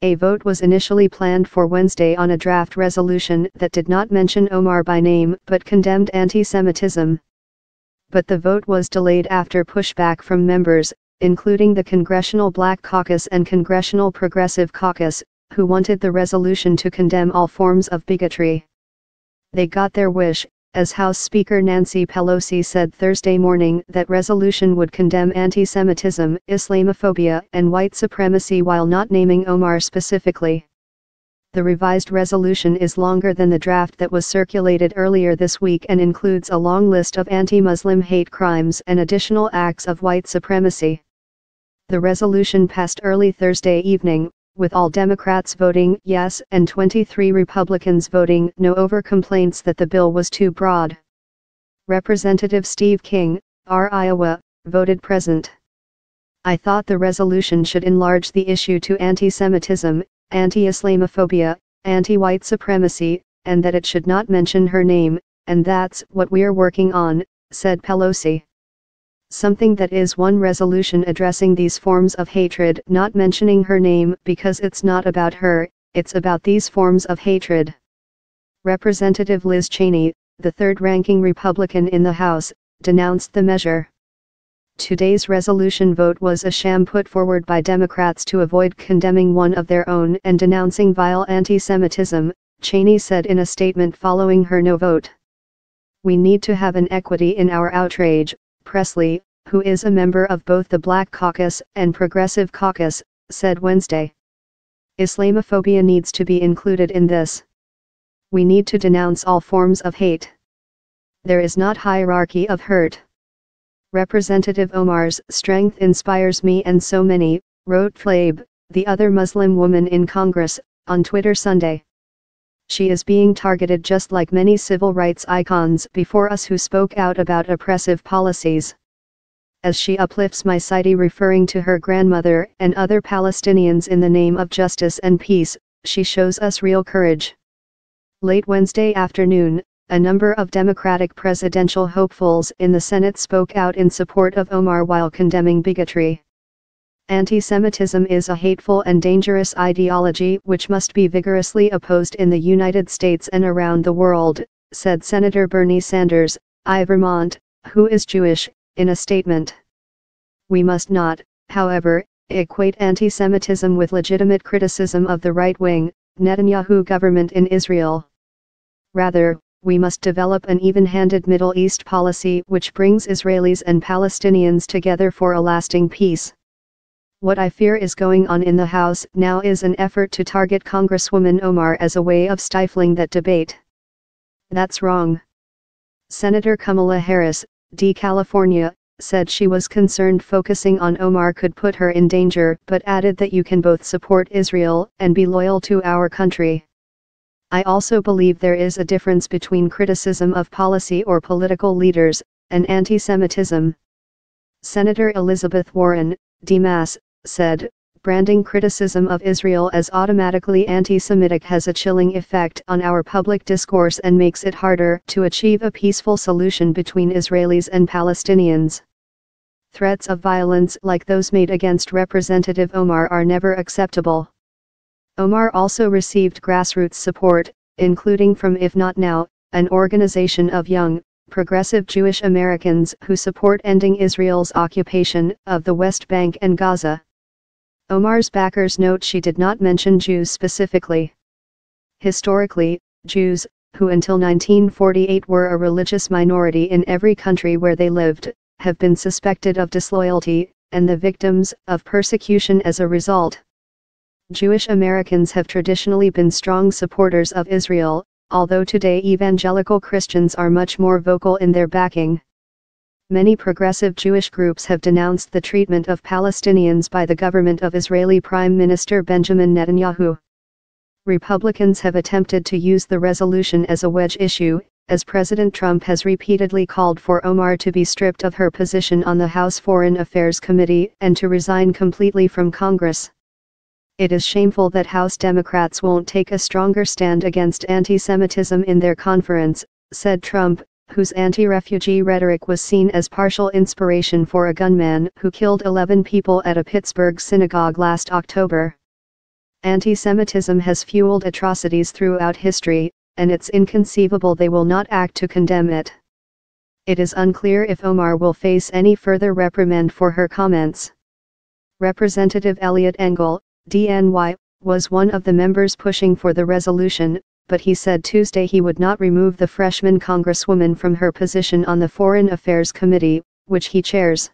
A vote was initially planned for Wednesday on a draft resolution that did not mention Omar by name but condemned anti-Semitism. But the vote was delayed after pushback from members, including the Congressional Black Caucus and Congressional Progressive Caucus, who wanted the resolution to condemn all forms of bigotry. They got their wish, as House Speaker Nancy Pelosi said Thursday morning that resolution would condemn anti-Semitism, Islamophobia and white supremacy while not naming Omar specifically. The revised resolution is longer than the draft that was circulated earlier this week and includes a long list of anti-Muslim hate crimes and additional acts of white supremacy. The resolution passed early Thursday evening, with all Democrats voting yes and 23 Republicans voting no over complaints that the bill was too broad. Representative Steve King, R. Iowa, voted present. I thought the resolution should enlarge the issue to anti-Semitism, anti-Islamophobia, anti-white supremacy, and that it should not mention her name, and that's what we're working on, said Pelosi something that is one resolution addressing these forms of hatred not mentioning her name because it's not about her, it's about these forms of hatred. Representative Liz Cheney, the third-ranking Republican in the House, denounced the measure. Today's resolution vote was a sham put forward by Democrats to avoid condemning one of their own and denouncing vile anti-Semitism, Cheney said in a statement following her no vote. We need to have an equity in our outrage, Presley, who is a member of both the Black Caucus and Progressive Caucus, said Wednesday. Islamophobia needs to be included in this. We need to denounce all forms of hate. There is not hierarchy of hurt. Representative Omar's strength inspires me and so many, wrote Tlaib, the other Muslim woman in Congress, on Twitter Sunday. She is being targeted just like many civil rights icons before us who spoke out about oppressive policies. As she uplifts my Sity referring to her grandmother and other Palestinians in the name of justice and peace, she shows us real courage. Late Wednesday afternoon, a number of Democratic presidential hopefuls in the Senate spoke out in support of Omar while condemning bigotry. Anti-Semitism is a hateful and dangerous ideology which must be vigorously opposed in the United States and around the world, said Senator Bernie Sanders, I Vermont, who is Jewish, in a statement. We must not, however, equate anti-Semitism with legitimate criticism of the right-wing, Netanyahu government in Israel. Rather, we must develop an even-handed Middle East policy which brings Israelis and Palestinians together for a lasting peace. What I fear is going on in the House now is an effort to target Congresswoman Omar as a way of stifling that debate. That's wrong. Senator Kamala Harris, D. California, said she was concerned focusing on Omar could put her in danger but added that you can both support Israel and be loyal to our country. I also believe there is a difference between criticism of policy or political leaders, and anti-Semitism. Senator Elizabeth Warren, DMAS, said, branding criticism of Israel as automatically anti-Semitic has a chilling effect on our public discourse and makes it harder to achieve a peaceful solution between Israelis and Palestinians. Threats of violence like those made against Representative Omar are never acceptable. Omar also received grassroots support, including from If Not Now, an organization of young, progressive Jewish Americans who support ending Israel's occupation of the West Bank and Gaza. Omar's backers note she did not mention Jews specifically. Historically, Jews, who until 1948 were a religious minority in every country where they lived, have been suspected of disloyalty, and the victims of persecution as a result. Jewish Americans have traditionally been strong supporters of Israel, although today evangelical Christians are much more vocal in their backing many progressive Jewish groups have denounced the treatment of Palestinians by the government of Israeli Prime Minister Benjamin Netanyahu. Republicans have attempted to use the resolution as a wedge issue, as President Trump has repeatedly called for Omar to be stripped of her position on the House Foreign Affairs Committee and to resign completely from Congress. It is shameful that House Democrats won't take a stronger stand against anti-Semitism in their conference, said Trump, whose anti-refugee rhetoric was seen as partial inspiration for a gunman who killed 11 people at a Pittsburgh synagogue last October. Anti-Semitism has fueled atrocities throughout history, and it's inconceivable they will not act to condemn it. It is unclear if Omar will face any further reprimand for her comments. Representative Eliot Engel, DNY, was one of the members pushing for the resolution, but he said Tuesday he would not remove the freshman congresswoman from her position on the Foreign Affairs Committee, which he chairs.